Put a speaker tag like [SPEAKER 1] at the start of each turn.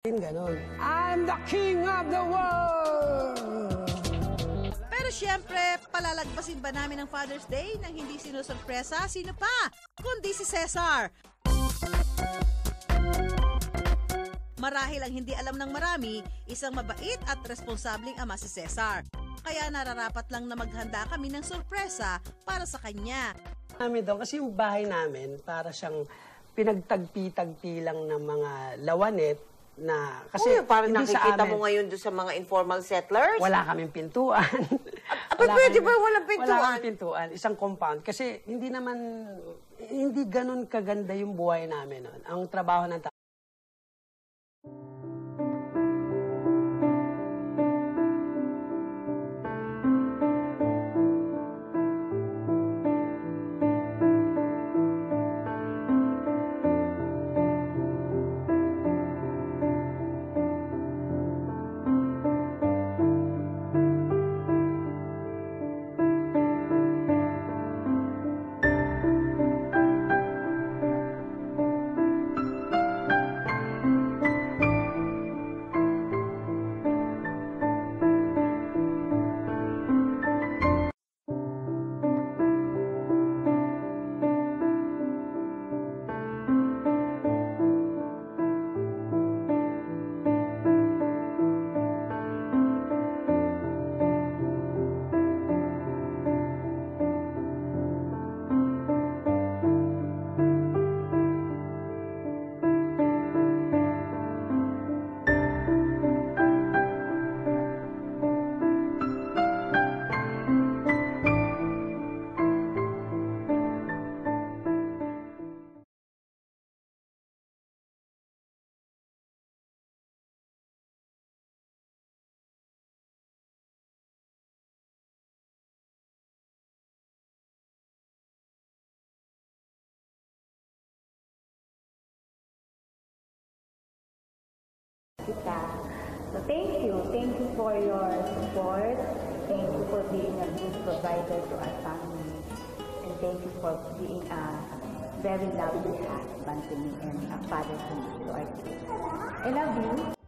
[SPEAKER 1] Ganon. I'm the king of the world!
[SPEAKER 2] Pero syempre, palalagpasin ba namin ang Father's Day nang hindi sinusurpresa? Sino pa? Kundi si Cesar. Marahil ang hindi alam ng marami, isang mabait at responsabling ama si Cesar. Kaya nararapat lang na maghanda kami ng sorpresa para sa kanya.
[SPEAKER 1] Namin doon, kasi yung bahay namin, para siyang pinagtagpi-tagpi lang ng mga lawanet na, kasi
[SPEAKER 3] Kasi parang
[SPEAKER 1] hindi sa
[SPEAKER 3] nakikita
[SPEAKER 1] amin,
[SPEAKER 3] mo ngayon doon sa mga informal settlers.
[SPEAKER 1] wala kaming pintuan.
[SPEAKER 3] Aba, pwede ba walang pintuan?
[SPEAKER 1] Wala kaming pintuan, isang compound. Kasi hindi naman, hindi ganun kaganda yung buhay namin noon. Ang trabaho ng.
[SPEAKER 4] Kita. So thank you. Thank you for your support. Thank you for being a good provider to our family. And thank you for being a very lovely husband to me and a father to me, our kids. I love you.